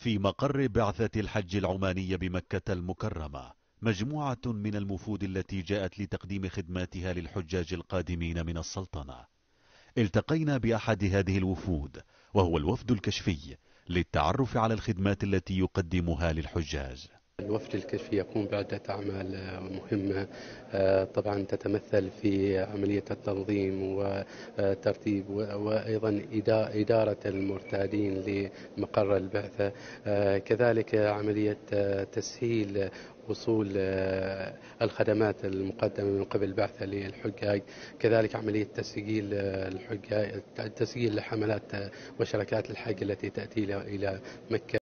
في مقر بعثة الحج العمانية بمكة المكرمة مجموعة من المفود التي جاءت لتقديم خدماتها للحجاج القادمين من السلطنة. التقينا بأحد هذه الوفود وهو الوفد الكشفي للتعرف على الخدمات التي يقدمها للحجاج. الوفد الكشفي يقوم بعدة أعمال مهمة. طبعا تتمثل في عملية التنظيم وترتيب وأيضا إدارة المرتادين لمقر البعثة. كذلك عملية تسهيل وصول الخدمات المقدمة من قبل البعثة للحجاج. كذلك عملية تسجيل الحجاج تسجيل حملات وشركات الحج التي تأتي إلى مكة.